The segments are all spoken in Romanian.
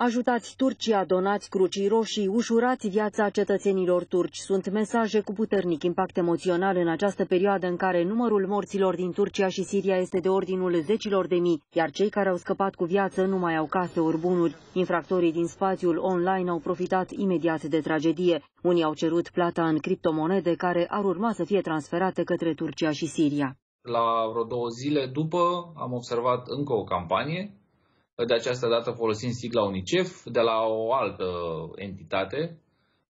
Ajutați Turcia, donați Crucii Roșii, ușurați viața cetățenilor turci. Sunt mesaje cu puternic impact emoțional în această perioadă în care numărul morților din Turcia și Siria este de ordinul zecilor de mii, iar cei care au scăpat cu viață nu mai au case ori bunuri. Infractorii din spațiul online au profitat imediat de tragedie. Unii au cerut plata în criptomonede care ar urma să fie transferate către Turcia și Siria. La vreo două zile după am observat încă o campanie de această dată folosind sigla UNICEF, de la o altă entitate,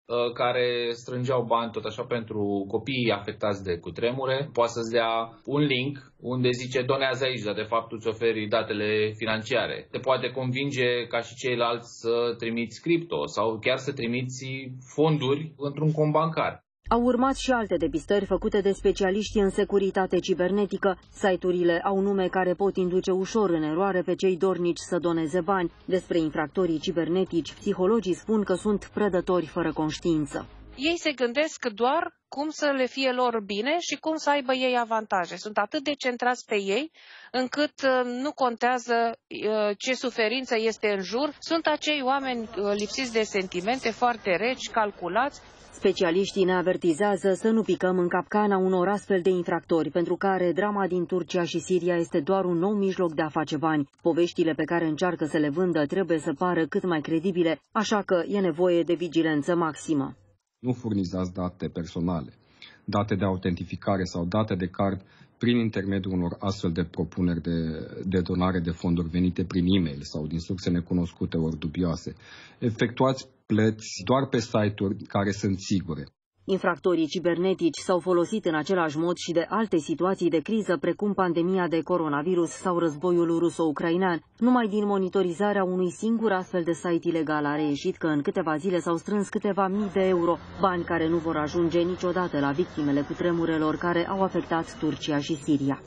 uh, care strângeau bani tot așa pentru copiii afectați de cutremure. Poate să-ți dea un link unde zice donează aici, dar de fapt îți oferi datele financiare. Te poate convinge ca și ceilalți să trimiți cripto sau chiar să trimiți fonduri într-un cont bancar. Au urmat și alte depistări făcute de specialiști în securitate cibernetică. Site-urile au nume care pot induce ușor în eroare pe cei dornici să doneze bani. Despre infractorii cibernetici, psihologii spun că sunt prădători fără conștiință. Ei se gândesc doar cum să le fie lor bine și cum să aibă ei avantaje. Sunt atât de centrați pe ei încât uh, nu contează uh, ce suferință este în jur. Sunt acei oameni uh, lipsiți de sentimente, foarte reci, calculați, Specialiștii ne avertizează să nu picăm în capcana unor astfel de infractori, pentru care drama din Turcia și Siria este doar un nou mijloc de a face bani. Poveștile pe care încearcă să le vândă trebuie să pară cât mai credibile, așa că e nevoie de vigilență maximă. Nu furnizați date personale, date de autentificare sau date de card prin intermediul unor astfel de propuneri de, de donare de fonduri venite prin e-mail sau din surse necunoscute ori dubioase. Efectuați plăți doar pe site-uri care sunt sigure. Infractorii cibernetici s-au folosit în același mod și de alte situații de criză, precum pandemia de coronavirus sau războiul ruso-ucrainean. Numai din monitorizarea unui singur astfel de site ilegal a reieșit că în câteva zile s-au strâns câteva mii de euro, bani care nu vor ajunge niciodată la victimele cutremurelor care au afectat Turcia și Siria.